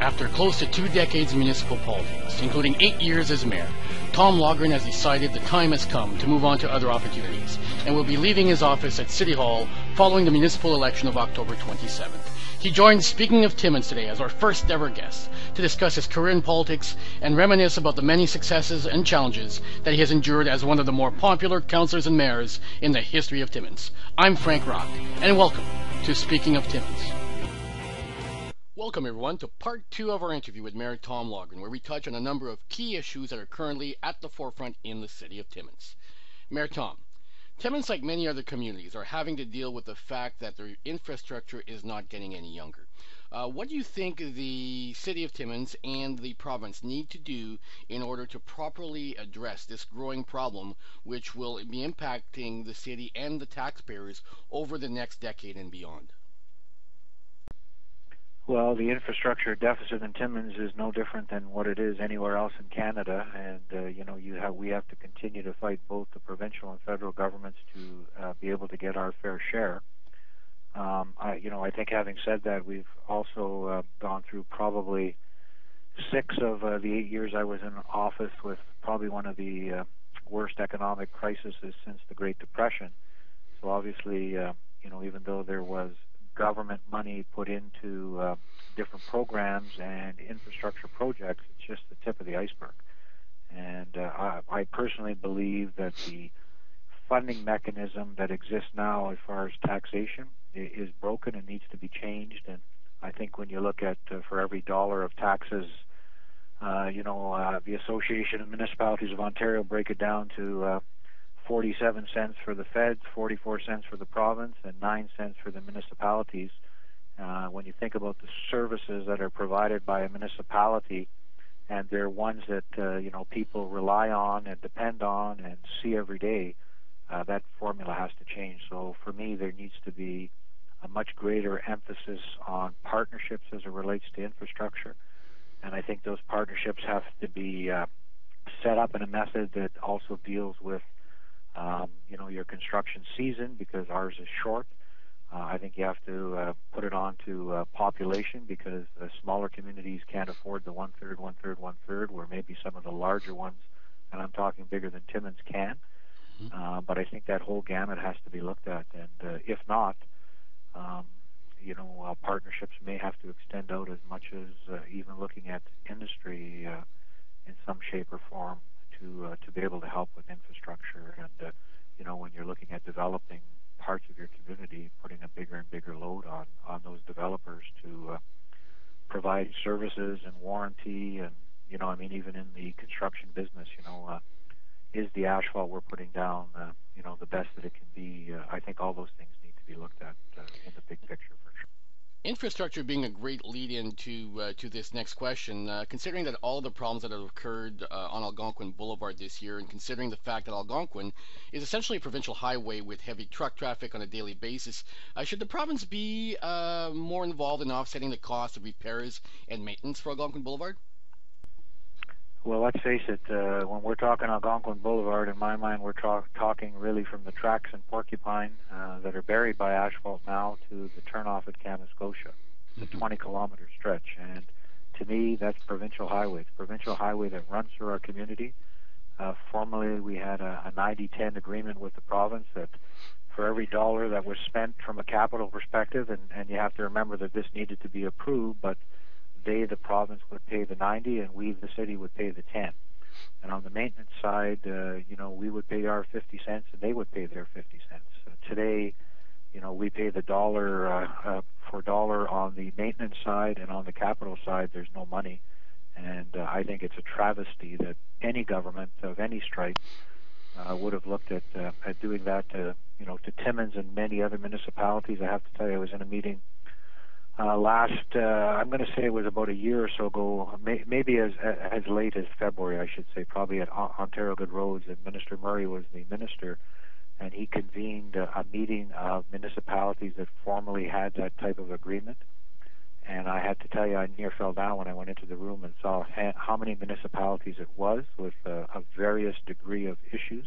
After close to two decades in municipal politics, including eight years as mayor, Tom Laughren has decided the time has come to move on to other opportunities and will be leaving his office at City Hall following the municipal election of October 27th. He joins Speaking of Timmins today as our first ever guest to discuss his career in politics and reminisce about the many successes and challenges that he has endured as one of the more popular councillors and mayors in the history of Timmins. I'm Frank Roch, and welcome to Speaking of Timmins. Welcome, everyone, to part two of our interview with Mayor Tom Laughren, where we touch on a number of key issues that are currently at the forefront in the city of Timmins. Mayor Tom, Timmins, like many other communities, are having to deal with the fact that their infrastructure is not getting any younger. Uh, what do you think the city of Timmins and the province need to do in order to properly address this growing problem, which will be impacting the city and the taxpayers over the next decade and beyond? Well, the infrastructure deficit in Timmins is no different than what it is anywhere else in Canada, and uh, you know, you have we have to continue to fight both the provincial and federal governments to uh, be able to get our fair share. Um, I, you know, I think having said that, we've also uh, gone through probably six of uh, the eight years I was in office with probably one of the uh, worst economic crises since the Great Depression. So obviously, uh, you know, even though there was government money put into uh, different programs and infrastructure projects, it's just the tip of the iceberg. And uh, I, I personally believe that the funding mechanism that exists now as far as taxation is broken and needs to be changed. And I think when you look at uh, for every dollar of taxes, uh, you know, uh, the Association of Municipalities of Ontario break it down to uh, 47 cents for the feds, 44 cents for the province, and 9 cents for the municipalities. Uh, when you think about the services that are provided by a municipality, and they're ones that uh, you know people rely on and depend on and see every day, uh, that formula has to change. So for me, there needs to be a much greater emphasis on partnerships as it relates to infrastructure, and I think those partnerships have to be uh, set up in a method that also deals with um, you know, your construction season because ours is short. Uh, I think you have to uh, put it on to uh, population because uh, smaller communities can't afford the one third, one third, one third, where maybe some of the larger ones, and I'm talking bigger than Timmins, can. Mm-hmm. Uh, but I think that whole gamut has to be looked at, and uh, if not, um, you know, uh, partnerships may have to extend out as much as uh, even looking at industry uh, in some shape or form to uh, to be able to help with infrastructure and uh, you know when you're looking at developing parts of your community, putting a bigger and bigger load on on those developers to uh, provide services and warranty and you know I mean even in the construction business you know uh, is the asphalt we're putting down uh, you know the best that it can be? Uh, I think all those things need to be looked at uh, in the big picture infrastructure being a great lead into uh, to this next question, uh, considering that all the problems that have occurred uh, on Algonquin Boulevard this year, and considering the fact that Algonquin is essentially a provincial highway with heavy truck traffic on a daily basis, uh, should the province be uh, more involved in offsetting the cost of repairs and maintenance for Algonquin Boulevard? Well, let's face it. Uh, when we're talking Algonquin Boulevard, in my mind, we're talk- talking really from the tracks in Porcupine uh, that are buried by asphalt now to the turnoff at Kamiskotia. It's a 20-kilometer mm-hmm. stretch, and to me, that's provincial highway. It's a provincial highway that runs through our community. Uh, formerly, we had a, a 90-10 agreement with the province that for every dollar that was spent from a capital perspective, and, and you have to remember that this needed to be approved, but they, the province, would pay the 90, and we, the city, would pay the 10. And on the maintenance side, uh, you know, we would pay our 50 cents, and they would pay their 50 cents. Uh, today, you know, we pay the dollar uh, uh, for dollar on the maintenance side, and on the capital side, there's no money. And uh, I think it's a travesty that any government of any stripe uh, would have looked at uh, at doing that to, you know, to Timmins and many other municipalities. I have to tell you, I was in a meeting uh, last, uh, I'm going to say it was about a year or so ago, may, maybe as as late as February, I should say, probably at Ontario Good Roads, and Minister Murray was the minister, and he convened a, a meeting of municipalities that formally had that type of agreement. And I had to tell you, I near fell down when I went into the room and saw ha- how many municipalities it was with a various degree of issues.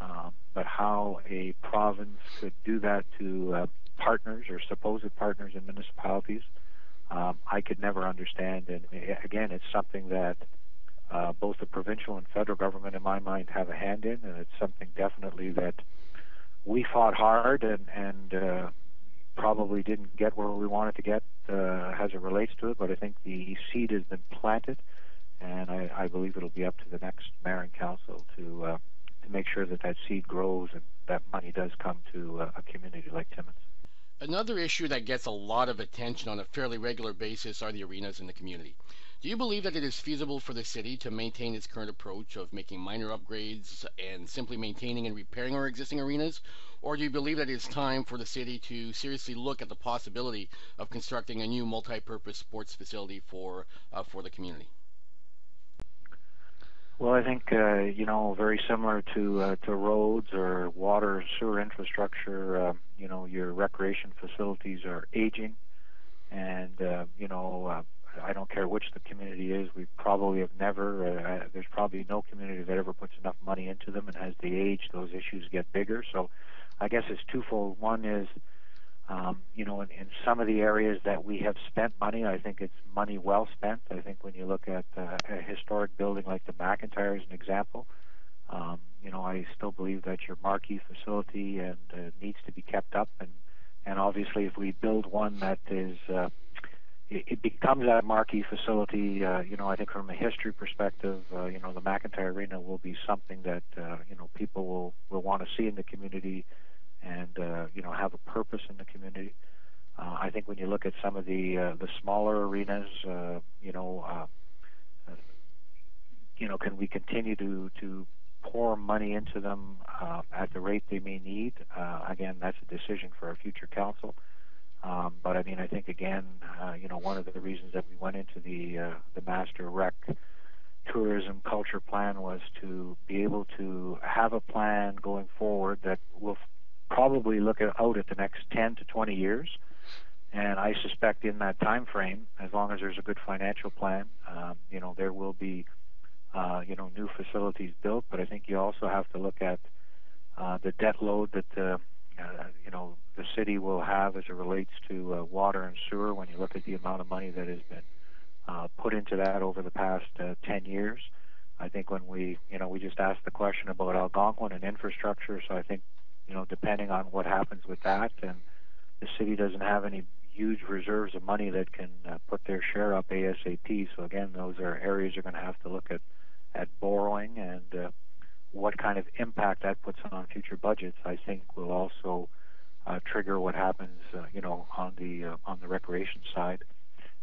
Um, but how a province could do that to uh, partners or supposed partners in municipalities um, I could never understand. And again, it's something that uh, both the provincial and federal government, in my mind, have a hand in, and it's something definitely that we fought hard and and uh, probably didn't get where we wanted to get uh, as it relates to it. But I think the seed has been planted, and I, I believe it'll be up to the next mayor and council to uh, to make sure that that seed grows and that money does come to uh, a community like Timmins. Another issue that gets a lot of attention on a fairly regular basis are the arenas in the community. Do you believe that it is feasible for the city to maintain its current approach of making minor upgrades and simply maintaining and repairing our existing arenas? Or do you believe that it is time for the city to seriously look at the possibility of constructing a new multi-purpose sports facility for uh, for the community? Well, I think uh, you know very similar to uh, to roads or water sewer infrastructure. You know, your recreation facilities are aging, and uh, you know, uh, I don't care which the community is. We probably have never. Uh, there's probably no community that ever puts enough money into them, and as they age, those issues get bigger. So, I guess it's twofold. One is um, you know, in, in some of the areas that we have spent money, I think it's money well spent. I think when you look at uh, a historic building like the McIntyre as an example, um, you know, I still believe that your marquee facility and uh, needs to be kept up, and and obviously if we build one that is uh, it, it becomes that marquee facility. Uh, you know, I think from a history perspective, uh, you know, the McIntyre Arena will be something that uh, you know people will will want to see in the community and uh, you know have a purpose in the community. Uh, I think when you look at some of the uh, the smaller arenas, uh, you know, uh, uh, you know, can we continue to to pour money into them uh, at the rate they may need? Uh, again, that's a decision for our future council. Um, but I mean, I think again, uh, you know, one of the reasons that we went into the uh, the master rec tourism culture plan was to be able to have a plan going forward that will probably look at, out at the next 10 to 20 years. And I suspect in that time frame, as long as there's a good financial plan, um, you know, there will be, uh, you know, new facilities built. But I think you also have to look at uh, the debt load that, uh, uh, you know, the city will have as it relates to uh, water and sewer. When you look at the amount of money that has been uh, put into that over the past uh, 10 years, I think when we, you know, we just asked the question about Algonquin and infrastructure. So I think you know, depending on what happens with that, and the city doesn't have any huge reserves of money that can uh, put their share up ASAP. So again, those are areas you're going to have to look at at borrowing and uh, what kind of impact that puts on future budgets. I think will also uh, trigger what happens, uh, you know, on the uh, on the recreation side.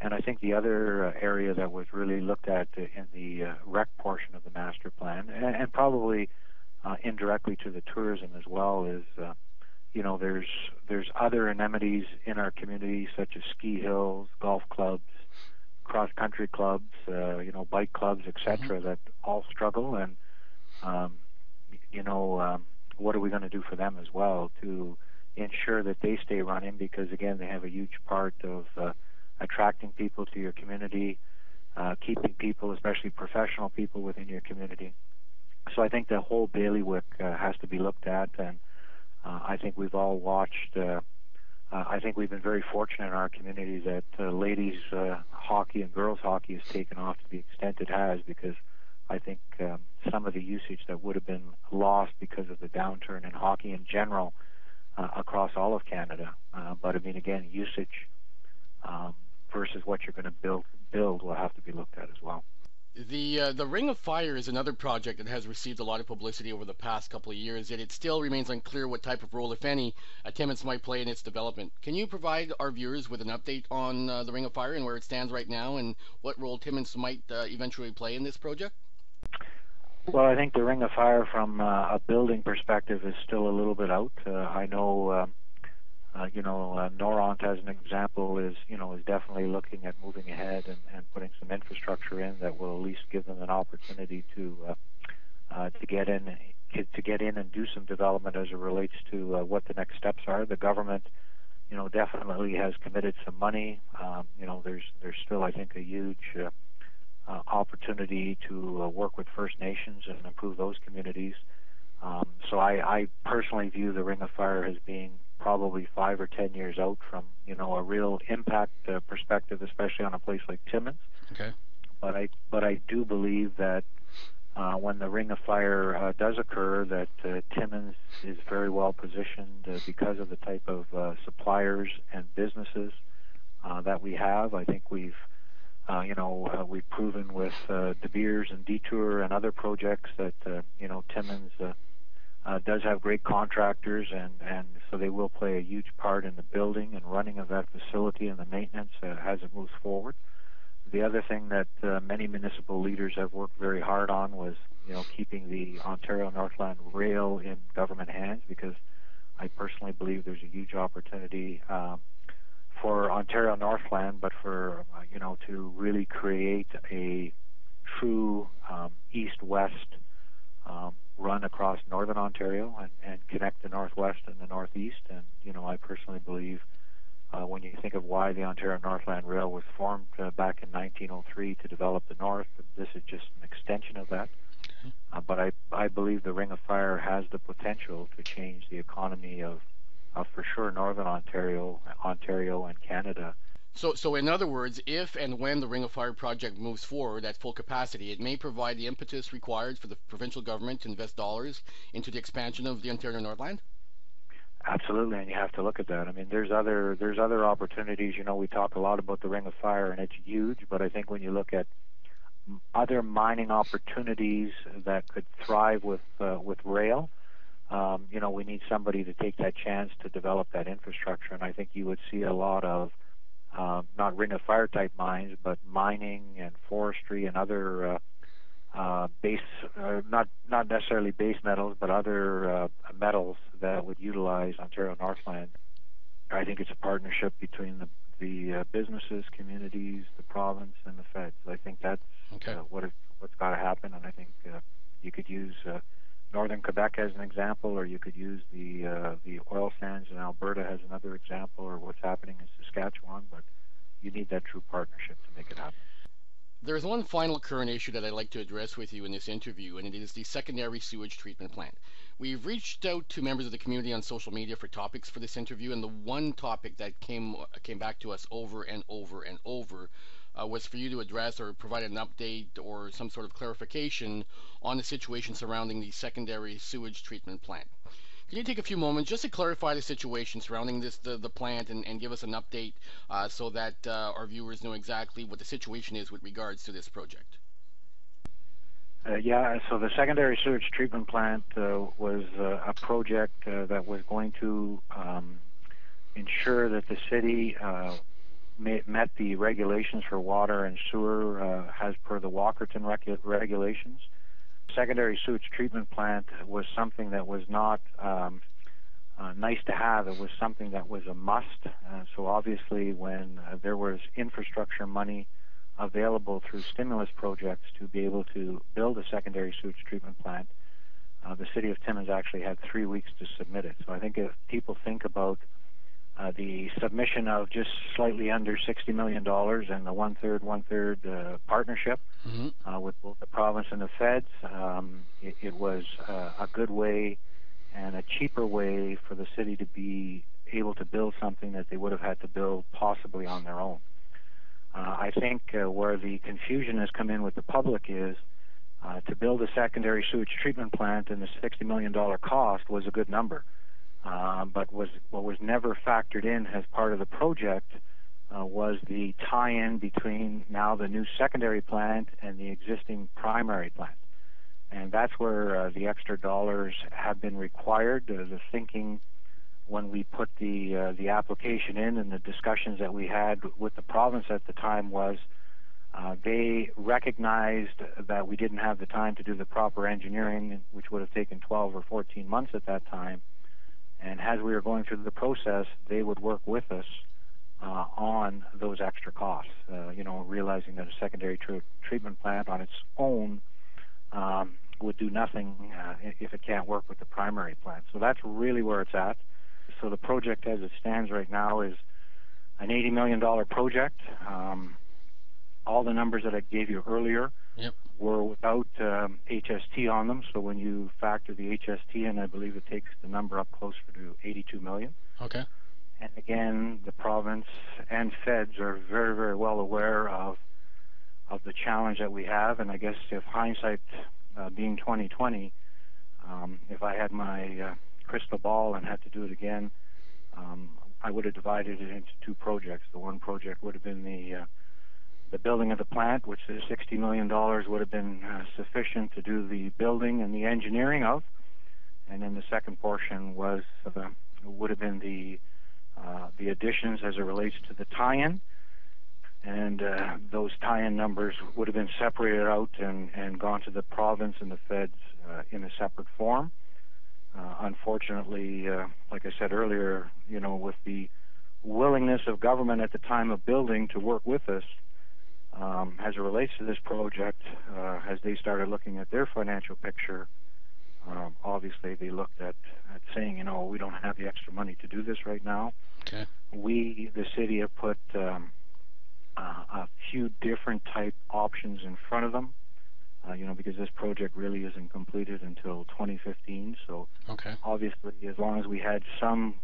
And I think the other uh, area that was really looked at in the uh, rec portion of the master plan, and, and probably uh, indirectly to the tourism as well is you know there's there's other amenities in our community such as ski hills, golf clubs, cross country clubs, uh, you know bike clubs, etc. Mm-hmm. that all struggle and um, you know um, what are we going to do for them as well to ensure that they stay running because again they have a huge part of uh, attracting people to your community, uh, keeping people, especially professional people within your community. So I think the whole bailiwick uh, has to be looked at, and uh, I think we've all watched. Uh, uh, I think we've been very fortunate in our community that uh, ladies uh, hockey and girls hockey has taken off to the extent it has, because I think um, some of the usage that would have been lost because of the downturn in hockey in general uh, across all of Canada. Uh, but I mean, again, usage um, versus what you're going to build build will have to be looked at as well. The uh, the Ring of Fire is another project that has received a lot of publicity over the past couple of years, yet it still remains unclear what type of role, if any, Timmins might play in its development. Can you provide our viewers with an update on uh, the Ring of Fire and where it stands right now, and what role Timmins might uh, eventually play in this project? Well, I think the Ring of Fire, from uh, a building perspective, is still a little bit out. Uh, I know. Uh, you know, uh, Noront, as an example, is you know is definitely looking at moving ahead and, and putting some infrastructure in that will at least give them an opportunity to uh, uh, to get in to get in and do some development as it relates to uh, what the next steps are. The government, you know, definitely has committed some money. Um, you know, there's there's still I think a huge uh, uh, opportunity to uh, work with First Nations and improve those communities. Um, so I, I personally view the Ring of Fire as being probably five or ten years out from you know a real impact uh, perspective, especially on a place like Timmins. Okay. But I but I do believe that uh, when the Ring of Fire uh, does occur, that uh, Timmins is very well positioned uh, because of the type of uh, suppliers and businesses uh, that we have. I think we've uh, you know, uh, we've proven with uh, De Beers and Detour and other projects that uh, you know Timmins uh, uh, does have great contractors, and and so they will play a huge part in the building and running of that facility and the maintenance uh, as it moves forward. The other thing that uh, many municipal leaders have worked very hard on was you know keeping the Ontario Northland Rail in government hands because I personally believe there's a huge opportunity. Um, for Ontario Northland, but for uh, you know to really create a true um, east-west um, run across northern Ontario and, and connect the northwest and the northeast. And you know, I personally believe uh, when you think of why the Ontario Northland Rail was formed uh, back in 1903 to develop the north, this is just an extension of that. Uh, but I I believe the Ring of Fire has the potential to change the economy of uh, for sure Northern Ontario, Ontario, and Canada. So, so in other words, if and when the Ring of Fire project moves forward at full capacity, it may provide the impetus required for the provincial government to invest dollars into the expansion of the Ontario Northland. Absolutely, and you have to look at that. I mean, there's other there's other opportunities. You know, we talk a lot about the Ring of Fire, and it's huge. But I think when you look at other mining opportunities that could thrive with uh, with rail, um, you know, we need somebody to take that chance to develop that infrastructure. And I think you would see a lot of uh, not ring of fire type mines, but mining and forestry and other uh, uh, base, uh, not not necessarily base metals, but other uh, metals that would utilize Ontario Northland. I think it's a partnership between the the uh, businesses, communities, the province, and the feds. I think that's okay. uh, what is, what's got to happen, and I think uh, you could use uh, northern Quebec as an example, or you could use the uh, the oil sands in Alberta as another example, or what's happening in Saskatchewan. But you need that true partnership to make it happen. There is one final current issue that I'd like to address with you in this interview, and it is the secondary sewage treatment plant. We've reached out to members of the community on social media for topics for this interview, and the one topic that came came back to us over and over and over uh, was for you to address or provide an update or some sort of clarification on the situation surrounding the secondary sewage treatment plant. Can you take a few moments just to clarify the situation surrounding this the, the plant and, and give us an update uh, so that uh, our viewers know exactly what the situation is with regards to this project? Uh, yeah, so the secondary sewage treatment plant uh, was uh, a project uh, that was going to um, ensure that the city met the regulations for water and sewer uh, as per the Walkerton regu- regulations. Secondary sewage treatment plant was something that was not um, uh, nice to have. It was something that was a must. Uh, so obviously, when uh, there was infrastructure money available through stimulus projects to be able to build a secondary sewage treatment plant, uh, the city of Timmins actually had three weeks to submit it. So I think if people think about uh, the submission of just slightly under $60 million and the one third, one third uh, partnership mm-hmm. uh, with both the province and the feds. Um, it, it, was uh, a good way and a cheaper way for the city to be able to build something that they would have had to build possibly on their own. Uh, I think uh, where the confusion has come in with the public is to build a secondary sewage treatment plant and the $60 million cost was a good number. Uh, but was what was never factored in as part of the project uh, was the tie-in between now the new secondary plant and the existing primary plant, and that's where uh, the extra dollars have been required. Uh, the thinking when we put the uh, the application in and the discussions that we had with the province at the time was. They recognized that we didn't have the time to do the proper engineering, which would have taken 12 or 14 months at that time, and as we were going through the process, they would work with us uh, on those extra costs. Uh, you know, realizing that a secondary tr- treatment plant on its own um, would do nothing uh, if it can't work with the primary plant. So that's really where it's at. So the project, as it stands right now, is an $80 million project. Um, all the numbers that I gave you earlier yep. were without um, HST on them. So when you factor the HST in, I believe it takes the number up closer to 82 million. Okay. And again, the province and feds are very, very well aware of of the challenge that we have. And I guess if hindsight uh, being 2020, um, if I had my uh, crystal ball and had to do it again, um, I would have divided it into two projects. The one project would have been the uh, the building of the plant, which is $60 million would have been uh, sufficient to do the building and the engineering of. And then the second portion was uh, would have been the uh, the additions as it relates to the tie-in, and uh, those tie-in numbers would have been separated out and, and gone to the province and the feds uh, in a separate form. Uh, unfortunately, like I said earlier, you know, with the willingness of government at the time of building to work with us, um, as it relates to this project, uh, as they started looking at their financial picture, um, obviously they looked at, at saying, you know, we don't have the extra money to do this right now. Okay. We, the city, have put um, uh, a few different type options in front of them. Uh, you know, because this project really isn't completed until 2015. So okay. obviously, as long as we had some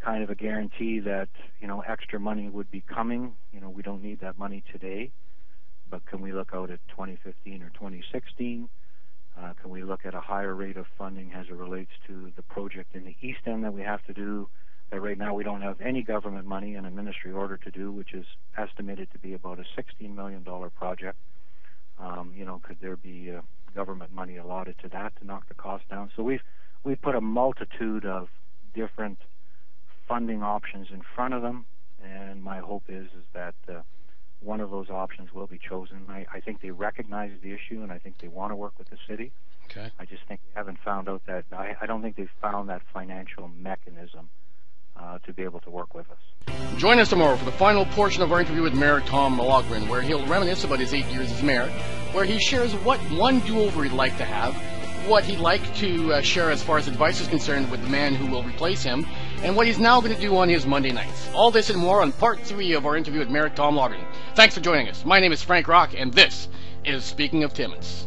kind of a guarantee that you know extra money would be coming. You know, we don't need that money today, but can we look out at 2015 or 2016? Uh, can we look at a higher rate of funding as it relates to the project in the east end that we have to do? That right now we don't have any government money in a ministry order to do, which is estimated to be about a $16 million project. Um, you know, could there be uh, government money allotted to that to knock the cost down? So we've we've put a multitude of different funding options in front of them, and my hope is is that uh, one of those options will be chosen. I, I think they recognize the issue, and I think they want to work with the city. Okay. I just think they haven't found out that I, I don't think they've found that financial mechanism uh, to be able to work with us. Join us tomorrow for the final portion of our interview with Mayor Tom Laughren, where he'll reminisce about his eight years as mayor, where he shares what one do-over he'd like to have, what he'd like to uh, share as far as advice is concerned with the man who will replace him, and what he's now going to do on his Monday nights. All this and more on part three of our interview with Mayor Tom Laughren. Thanks for joining us. My name is Frank Roch, and this is Speaking of Timmins.